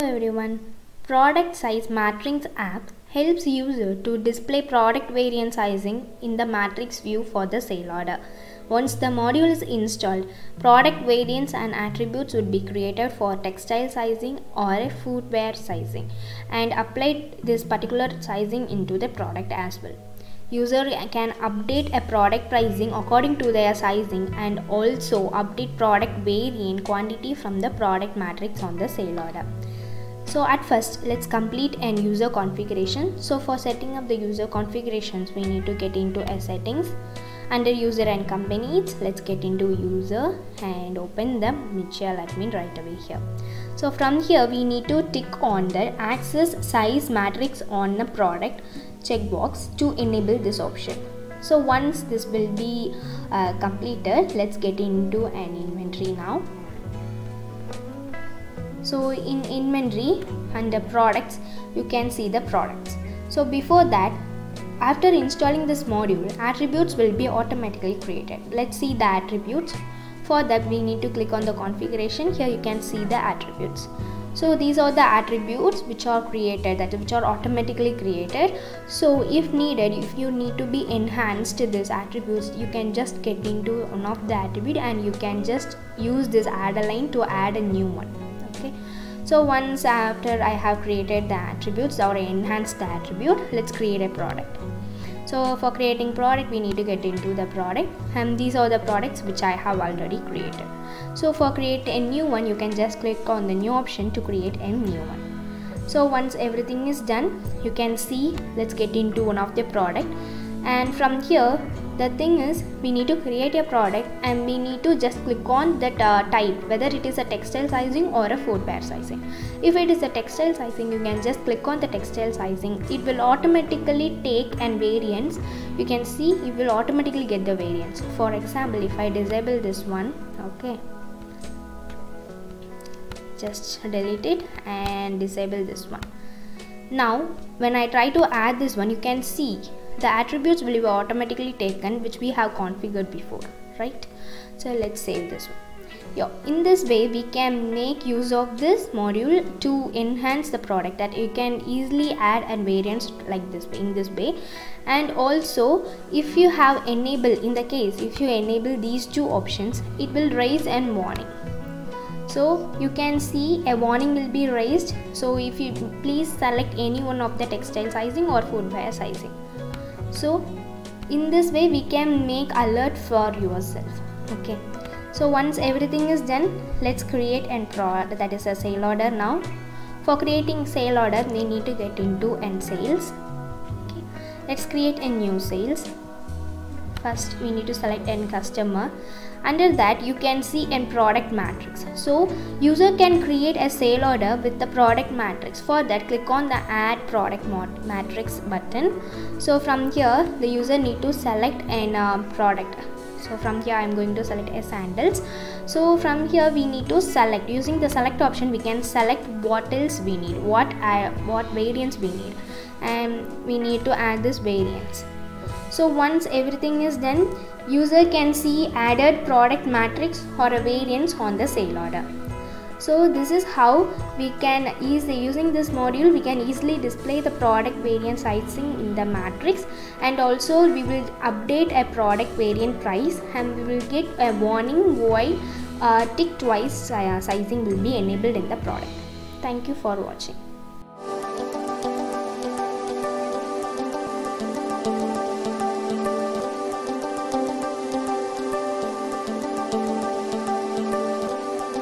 Hello everyone. Product size matrix app helps user to display product variant sizing in the matrix view for the sale order. Once the module is installed, product variants and attributes would be created for textile sizing or a footwear sizing and applied this particular sizing into the product as well. User can update a product pricing according to their sizing and also update product variant quantity from the product matrix on the sale order. So at first let's complete an user configuration. So for setting up the user configurations we need to get into a settings. Under user and companies let's get into user and open the Mitchell admin right away here. So from here we need to tick on the access size matrix on the product checkbox to enable this option. So once this will be uh, completed let's get into an inventory now so in inventory under products you can see the products. So before that after installing this module attributes will be automatically created. Let's see the attributes. For that we need to click on the configuration. Here you can see the attributes. So these are the attributes which are created that which are automatically created. So if needed if you need to be enhanced this attributes you can just get into one of the attribute and you can just use this add a line to add a new one okay. So once after I have created the attributes or enhanced the attribute let's create a product. So for creating product we need to get into the product and these are the products which I have already created. So for create a new one you can just click on the new option to create a new one. So once everything is done you can see let's get into one of the product. And from here the thing is we need to create a product and we need to just click on that uh, type whether it is a textile sizing or a footwear sizing. If it is a textile sizing you can just click on the textile sizing. It will automatically take and variants you can see it will automatically get the variants for example if i disable this one okay. Just delete it and disable this one. Now when i try to add this one you can see the attributes will be automatically taken which we have configured before right? So let's save this one. Yeah, in this way we can make use of this module to enhance the product that you can easily add and variants like this in this way. And also if you have enable in the case if you enable these two options it will raise an warning. So you can see a warning will be raised. So if you please select any one of the textile sizing or footwear sizing so in this way we can make alert for yourself. Okay. So once everything is done let's create and product that is a sale order now. For creating sale order we need to get into and sales. Okay. Let's create a new sales first we need to select end customer. Under that you can see a product matrix. So user can create a sale order with the product matrix. For that click on the add product matrix button. So from here the user need to select an uh, product. So from here i'm going to select a sandals so from here we need to select. Using the select option we can select what else we need what uh, what variants we need. And we need to add this variants so once everything is done user can see added product matrix or a variance on the sale order. So this is how we can easily using this module we can easily display the product variant sizing in the matrix. And also we will update a product variant price and we will get a warning why uh, tick twice uh, sizing will be enabled in the product. Thank you for watching